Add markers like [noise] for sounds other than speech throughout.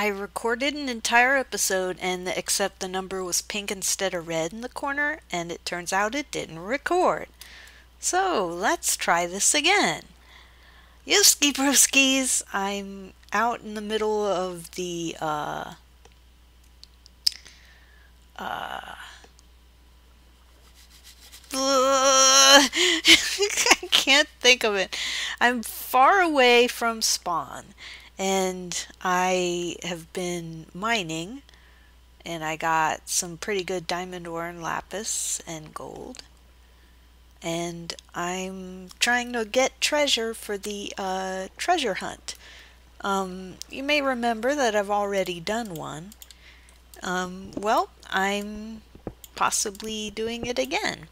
I recorded an entire episode and except the number was pink instead of red in the corner and it turns out it didn't record. So let's try this again. Yoski broskies, I'm out in the middle of the uh, uh, [laughs] I can't think of it. I'm far away from spawn and I have been mining and I got some pretty good diamond ore and lapis and gold and I'm trying to get treasure for the uh, treasure hunt. Um, you may remember that I've already done one. Um, well, I'm possibly doing it again.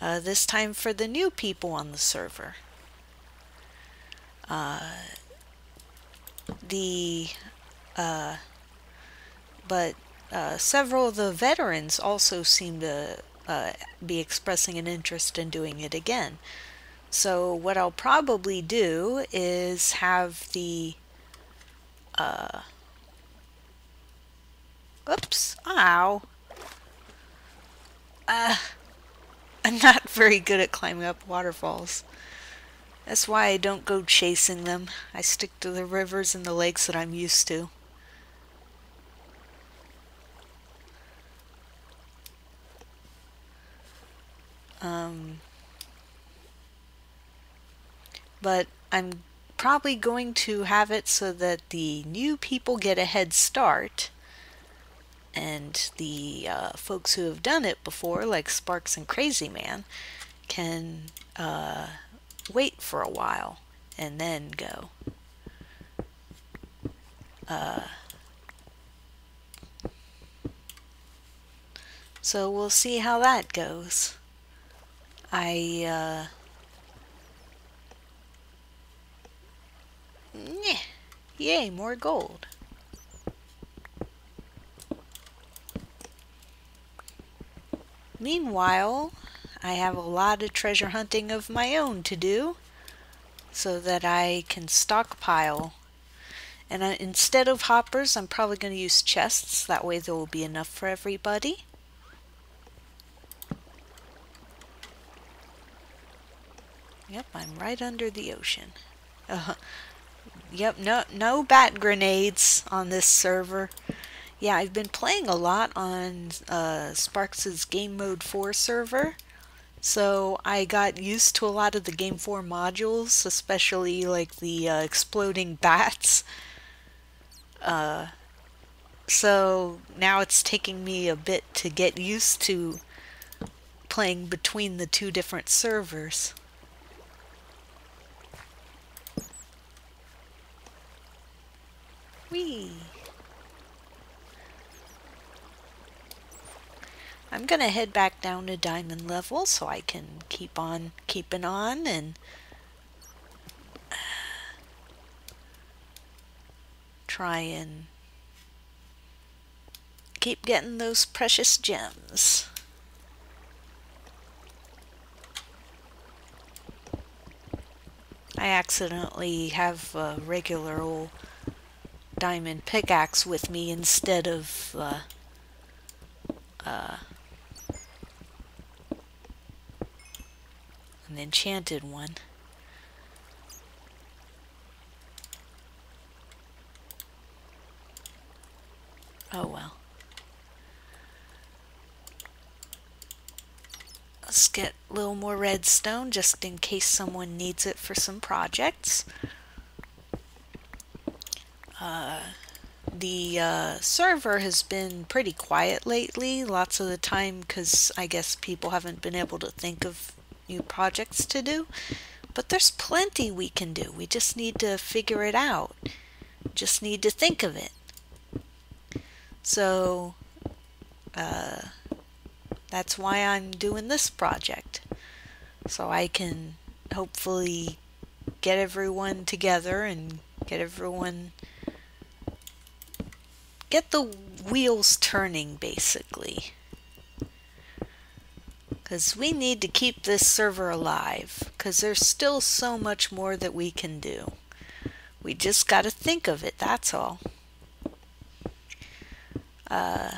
Uh, this time for the new people on the server. Uh, the uh, but uh, several of the veterans also seem to uh, be expressing an interest in doing it again. So what I'll probably do is have the uh, oops, ow. Uh, [laughs] I'm not very good at climbing up waterfalls. That's why I don't go chasing them. I stick to the rivers and the lakes that I'm used to. Um, but I'm probably going to have it so that the new people get a head start and the uh, folks who have done it before, like Sparks and Crazy Man, can uh, wait for a while and then go. Uh, so we'll see how that goes. I, uh, yay, more gold. Meanwhile, I have a lot of treasure hunting of my own to do so that I can stockpile. And I, instead of hoppers, I'm probably going to use chests. That way there will be enough for everybody. Yep, I'm right under the ocean. Uh, yep, no, no bat grenades on this server. Yeah, I've been playing a lot on uh, Sparks' Game Mode 4 server. So I got used to a lot of the Game 4 modules, especially like the uh, exploding [laughs] bats. Uh, so now it's taking me a bit to get used to playing between the two different servers. Whee! I'm going to head back down to diamond level so I can keep on keeping on and try and keep getting those precious gems. I accidentally have a regular old diamond pickaxe with me instead of uh, uh, an enchanted one. Oh well. Let's get a little more redstone just in case someone needs it for some projects. Uh, the uh, server has been pretty quiet lately, lots of the time because I guess people haven't been able to think of new projects to do. But there's plenty we can do. We just need to figure it out. Just need to think of it. So, uh, that's why I'm doing this project. So I can hopefully get everyone together and get everyone get the wheels turning basically because we need to keep this server alive because there's still so much more that we can do we just got to think of it that's all Uh,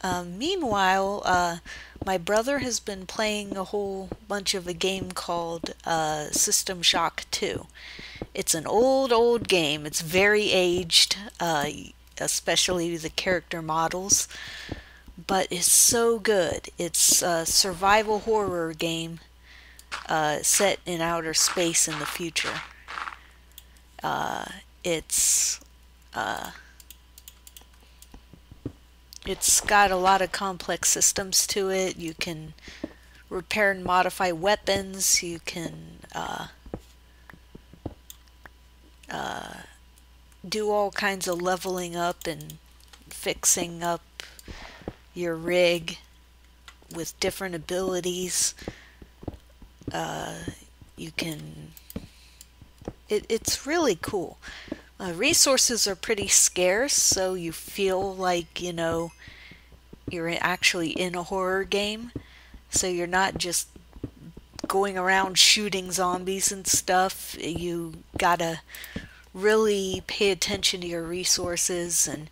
uh, meanwhile, uh, my brother has been playing a whole bunch of a game called uh, System Shock 2. It's an old, old game. It's very aged, uh, especially the character models, but it's so good. It's a survival horror game uh, set in outer space in the future. Uh, it's uh, it's got a lot of complex systems to it. You can repair and modify weapons. You can uh, uh, do all kinds of leveling up and fixing up your rig with different abilities. Uh, you can. It, it's really cool. Uh, resources are pretty scarce, so you feel like, you know, you're actually in a horror game. So you're not just going around shooting zombies and stuff. You gotta really pay attention to your resources and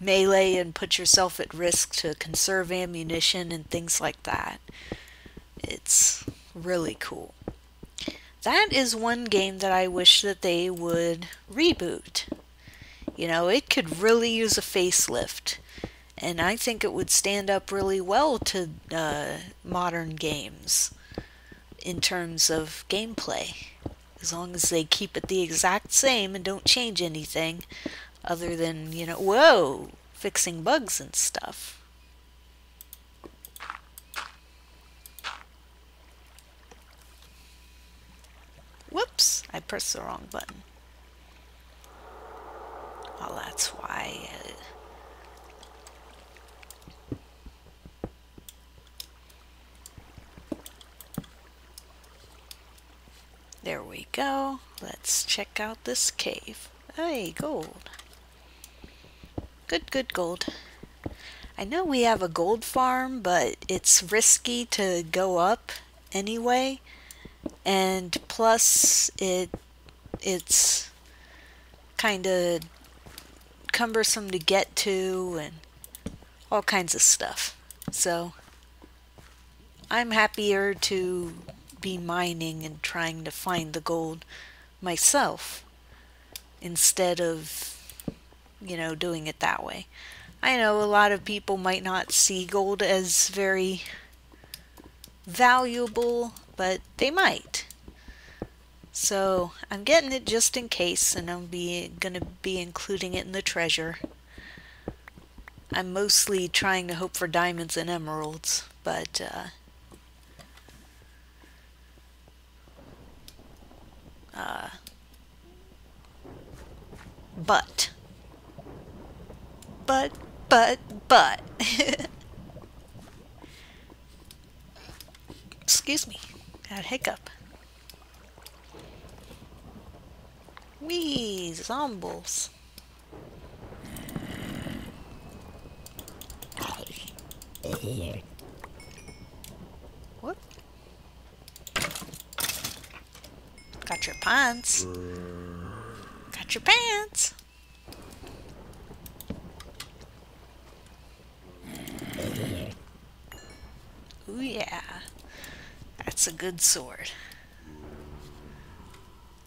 melee and put yourself at risk to conserve ammunition and things like that. It's really cool that is one game that I wish that they would reboot. You know, it could really use a facelift. And I think it would stand up really well to uh, modern games in terms of gameplay. As long as they keep it the exact same and don't change anything other than, you know, whoa, fixing bugs and stuff. Whoops, I pressed the wrong button. Well, that's why. Uh, there we go. Let's check out this cave. Hey, gold. Good, good gold. I know we have a gold farm, but it's risky to go up anyway and plus it it's kind of cumbersome to get to and all kinds of stuff. So I'm happier to be mining and trying to find the gold myself instead of you know doing it that way. I know a lot of people might not see gold as very valuable but they might. So I'm getting it just in case, and I'm be gonna be including it in the treasure. I'm mostly trying to hope for diamonds and emeralds, but uh, uh, but but but but [laughs] excuse me that hiccup. Wee, zombies. What? Got your pants. Got your pants. Ooh yeah. That's a good sword.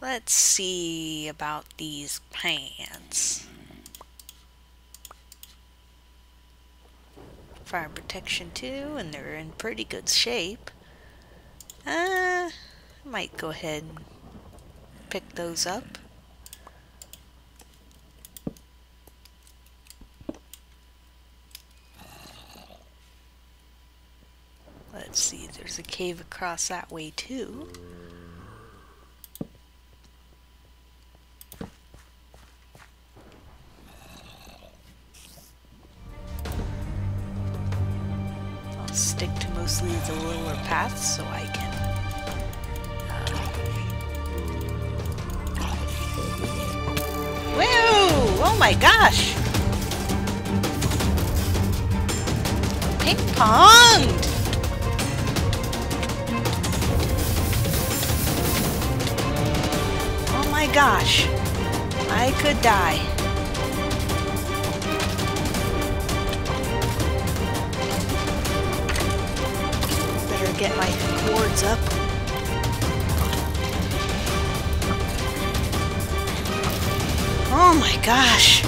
Let's see about these pants. Fire protection too, and they're in pretty good shape. Uh, might go ahead and pick those up. Let's see, there's a cave across that way too. I'll stick to mostly the lower paths so I can uh, Whoa! Oh my gosh! Ping ponged! gosh, I could die. Better get my cords up. Oh my gosh.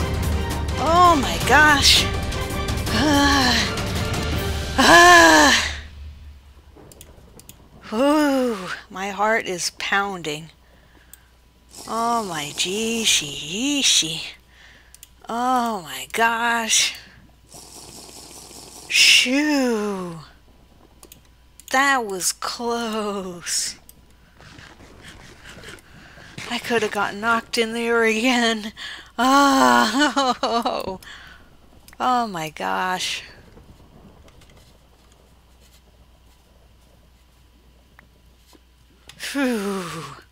Oh my gosh. Ah. Ah. Ooh, my heart is pounding. Oh my yeeshi. Oh my gosh. Shoo. That was close. I could have got knocked in there again. [laughs] Oh, oh my gosh. Phew.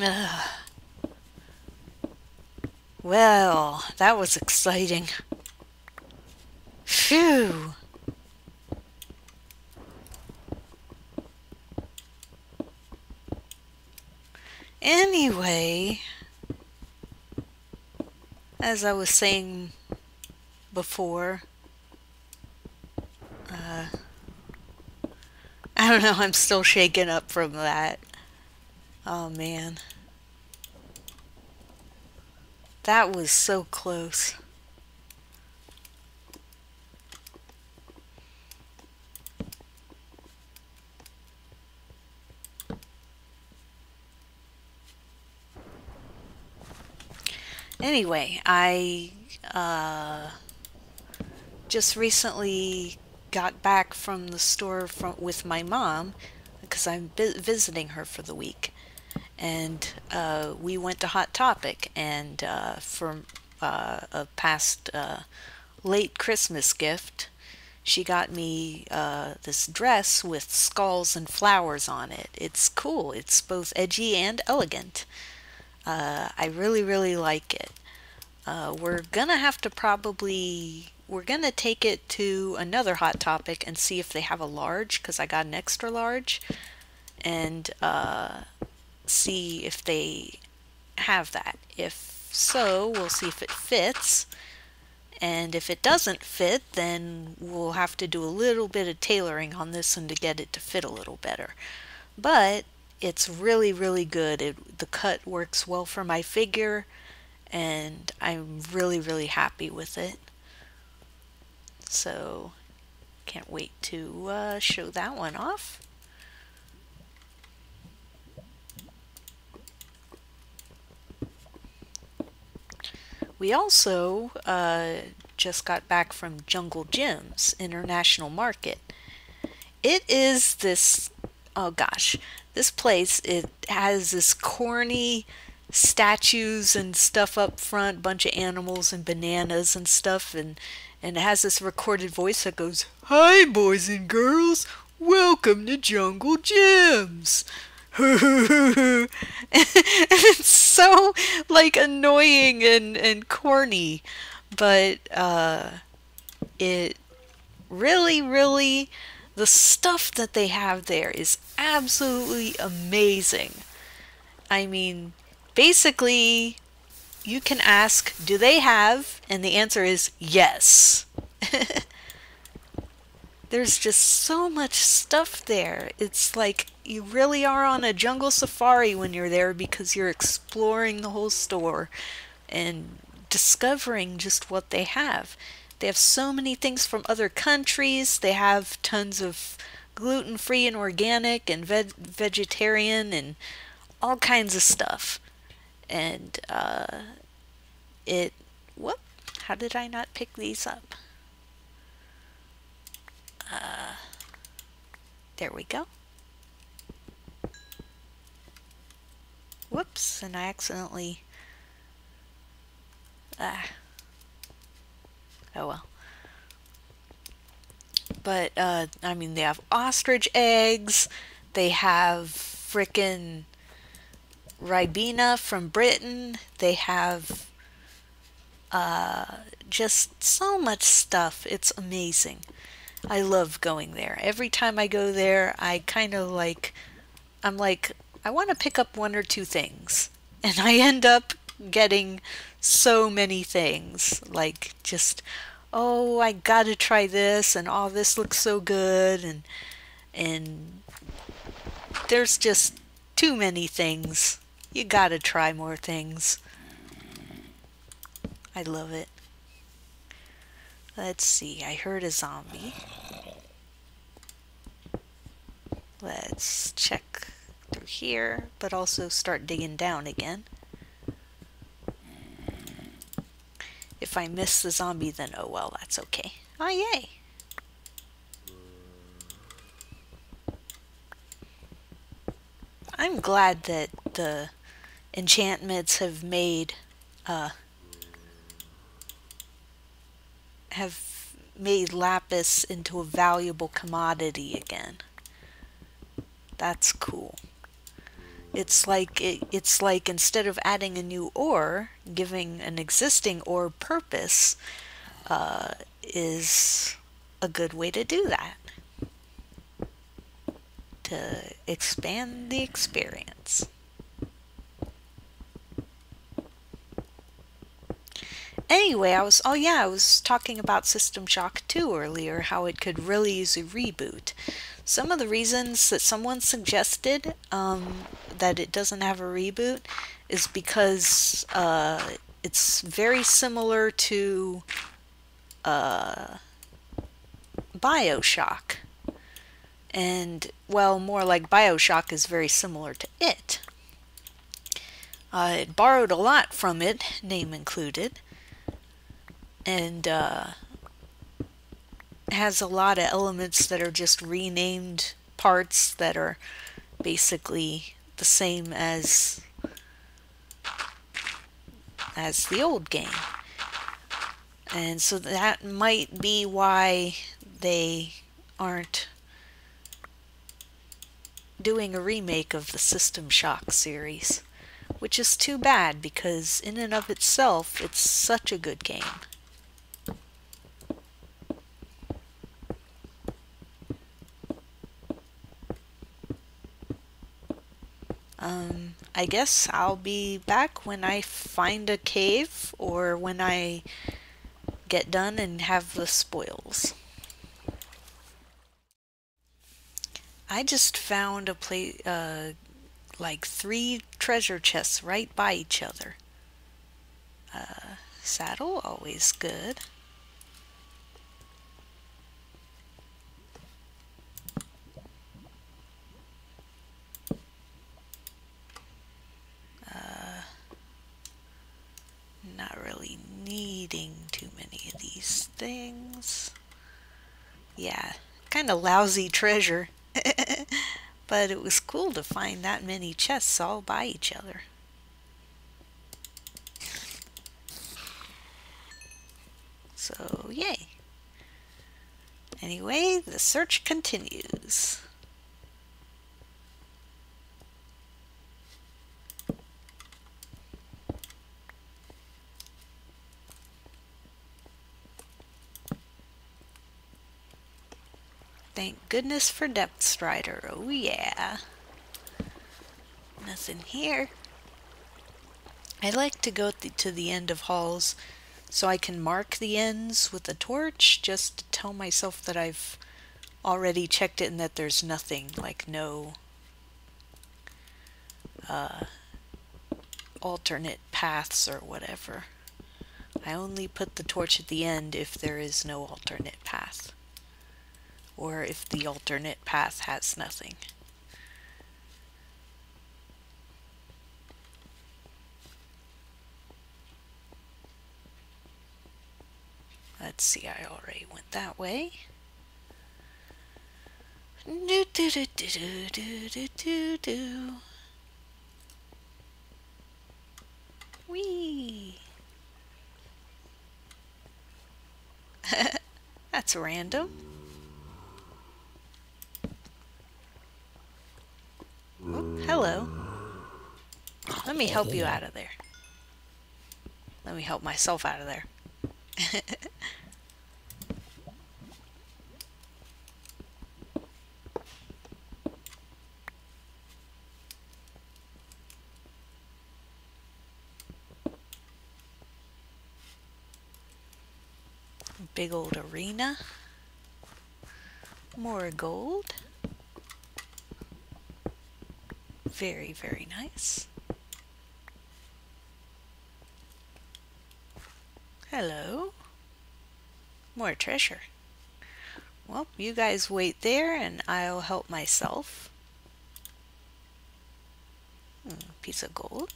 Ugh. Well, that was exciting. Phew. Anyway, as I was saying before, uh, I don't know, I'm still shaken up from that. Oh man. That was so close. Anyway, I uh, just recently got back from the store from, with my mom because I'm visiting her for the week. And uh, we went to Hot Topic, and uh, for uh, a past uh, late Christmas gift, she got me uh, this dress with skulls and flowers on it. It's cool. It's both edgy and elegant. Uh, I really, really like it. We're gonna have to probably we're gonna take it to another hot topic and see if they have a large because I got an extra large and see if they have that. If so, we'll see if it fits. And if it doesn't fit, then we'll have to do a little bit of tailoring on this one to get it to fit a little better. But it's really, really good. It, the cut works well for my figure, and I'm really, really happy with it. So, can't wait to uh, show that one off. We also uh, just got back from Jungle Jim's International Market. It is this, oh gosh, this place, it has this corny statues and stuff up front, bunch of animals and bananas and stuff, and, and it has this recorded voice that goes, Hi, boys and girls, welcome to Jungle [laughs] Jim's. it's so like annoying and, and corny, but uh, it really, really the stuff that they have there is absolutely amazing. I mean, basically, you can ask, do they have? And the answer is yes. [laughs] There's just so much stuff there. It's like you really are on a jungle safari when you're there because you're exploring the whole store and discovering just what they have. They have so many things from other countries. They have tons of gluten free and organic and veg- vegetarian and all kinds of stuff. And uh, it, whoop, how did I not pick these up? Uh, there we go. Whoops, and I accidentally. Ah. Oh well. But, uh, I mean, they have ostrich eggs, they have frickin' Ribena from Britain, they have, uh, just so much stuff. It's amazing. I love going there. Every time I go there, I kind of like, I'm like, I want to pick up one or two things. [laughs] And I end up getting so many things. Like, just oh, I gotta try this, and oh, this looks so good, and and there's just too many things. You gotta try more things. I love it. Let's see, I heard a zombie. Let's check through here, but also start digging down again. If I miss the zombie, then oh well, that's okay. Oh, yay! I'm glad that the enchantments have made uh, have made lapis into a valuable commodity again. That's cool. It's like it, it's like instead of adding a new ore, giving an existing ore purpose uh, is a good way to do that. To expand the experience. Anyway, I was, oh yeah, I was talking about System Shock 2 earlier, how it could really use a reboot. Some of the reasons that someone suggested um, that it doesn't have a reboot is because uh, it's very similar to uh, Bioshock. And, well, more like Bioshock is very similar to it. Uh, it borrowed a lot from it, name included and uh, has a lot of elements that are just renamed parts that are basically the same as as the old game. And so that might be why they aren't doing a remake of the System Shock series, which is too bad because in and of itself it's such a good game. Um, I guess I'll be back when I find a cave or when I get done and have the spoils. I just found a place, uh, like three treasure chests right by each other. Uh, saddle, always good. needing too many of these things. Yeah, kind of lousy treasure. [laughs] but it was cool to find that many chests all by each other. So, yay. Anyway, the search continues. Thank goodness for Depth Strider. Oh yeah. Nothing here. I like to go th to the end of halls so I can mark the ends with a torch just to tell myself that I've already checked it and that there's nothing, like no uh, alternate paths or whatever. I only put the torch at the end if there is no alternate path or if the alternate path has nothing. Let's see, I already went that way. Do do do do do do do do. Wee. [laughs] That's random. Oh, hello. Let me help you out of there. Let me help myself out of there. [laughs] big old arena. More gold. Very, very nice. Hello. More treasure. Well, you guys wait there and I'll help myself. Hmm, piece of gold.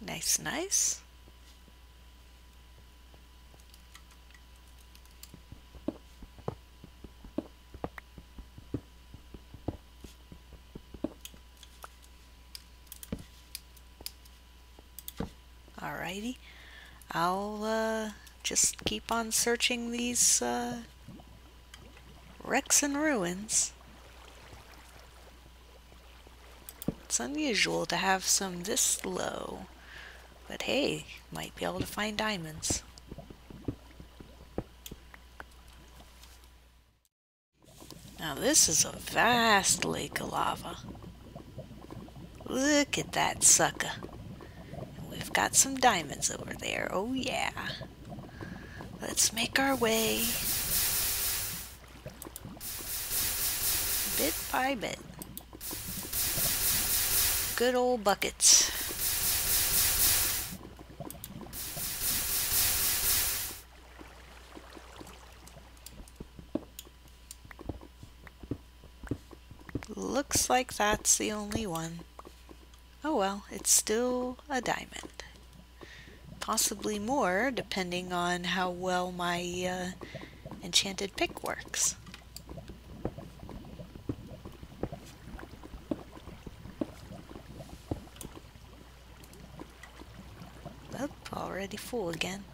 Nice, nice. Alrighty. I'll uh, just keep on searching these uh, wrecks and ruins. It's unusual to have some this low, but hey, might be able to find diamonds. Now this is a vast lake of lava. Look at that sucker. Got some diamonds over there. Oh yeah. Let's make our way. Bit by bit. Good old buckets. Looks like that's the only one. Oh well, it's still a diamond. Possibly more, depending on how well my uh, enchanted pick works. Oh, already full again.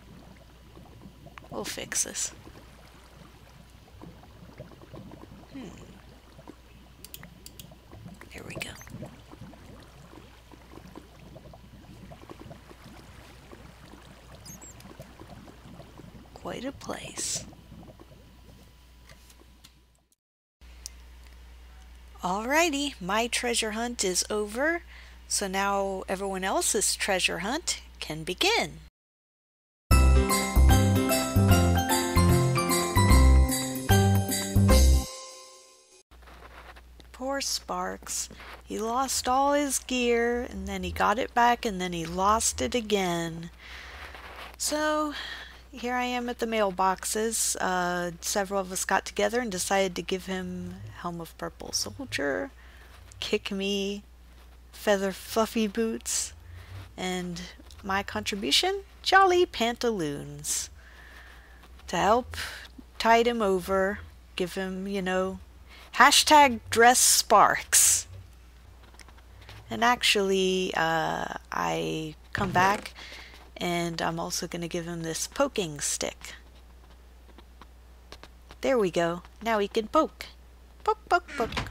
We'll fix this. A place. Alrighty, my treasure hunt is over, so now everyone else's treasure hunt can begin. Poor Sparks. He lost all his gear, and then he got it back, and then he lost it again. So, here I am at the mailboxes. Uh, several of us got together and decided to give him Helm of Purple Soldier, Kick Me, Feather Fluffy Boots, and my contribution, Jolly Pantaloons. To help tide him over, give him, you know, hashtag dress sparks. And actually, uh, I come back and I'm also going to give him this poking stick. There we go. Now he can poke. Poke, poke, poke.